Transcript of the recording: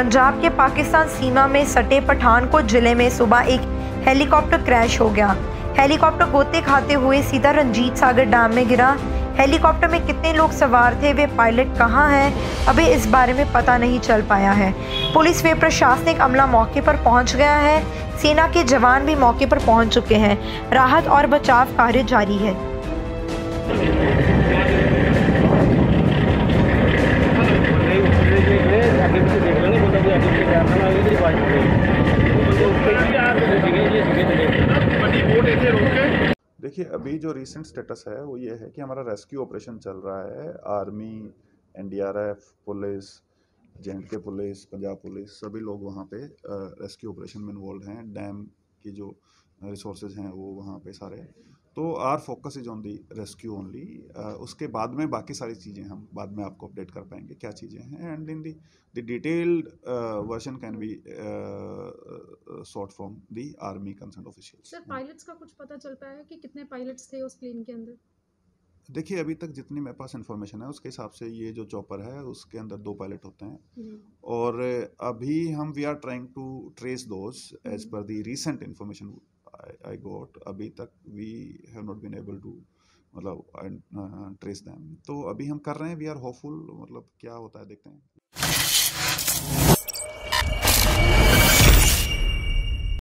पंजाब के पाकिस्तान सीमा में सटे पठानकोट ज़िले में सुबह एक हेलीकॉप्टर क्रैश हो गया। हेलीकॉप्टर गोते खाते हुए सीधा रंजीत सागर डैम में गिरा। हेलीकॉप्टर में कितने लोग सवार थे, वे पायलट कहाँ हैं, अभी इस बारे में पता नहीं चल पाया है। पुलिस व प्रशासनिक अमला मौके पर पहुँच गया है। सेना के जवान भी मौके पर पहुँच चुके हैं। राहत और बचाव कार्य जारी है। देखिए, अभी जो रिसेंट स्टेटस है, वो ये है कि हमारा रेस्क्यू ऑपरेशन चल रहा है। आर्मी एनडीआरएफ पुलिस जे के पुलिस पंजाब पुलिस, सभी लोग वहाँ पे रेस्क्यू ऑपरेशन में इन्वॉल्व हैं। डैम की जो रिसोर्सेज हैं वो वहाँ पे सारे। तो our focus is on the rescue only उसके बाद में बाकी सारी चीज़ें हम बाद में आपको अपडेट कर पाएँगे क्या चीज़ें हैं। And in the the detailed version can be sought from the army concern official sir pilots का कुछ पता चल पाया है कि कितने पायलट्स थे उस प्लेन के अंदर? देखिए अभी तक जितनी मेरे पास इन्फॉर्मेशन है उसके हिसाब से ये जो चॉपर है उसके अंदर दो पायलट होते हैं। हम्म, और अभी हम we are trying to trace those as per the recent information I got अभी तक we have not been able to मतलब ट्रेस दैम तो अभी हम कर रहे हैं वी आर होपफुल मतलब क्या होता है, देखते हैं।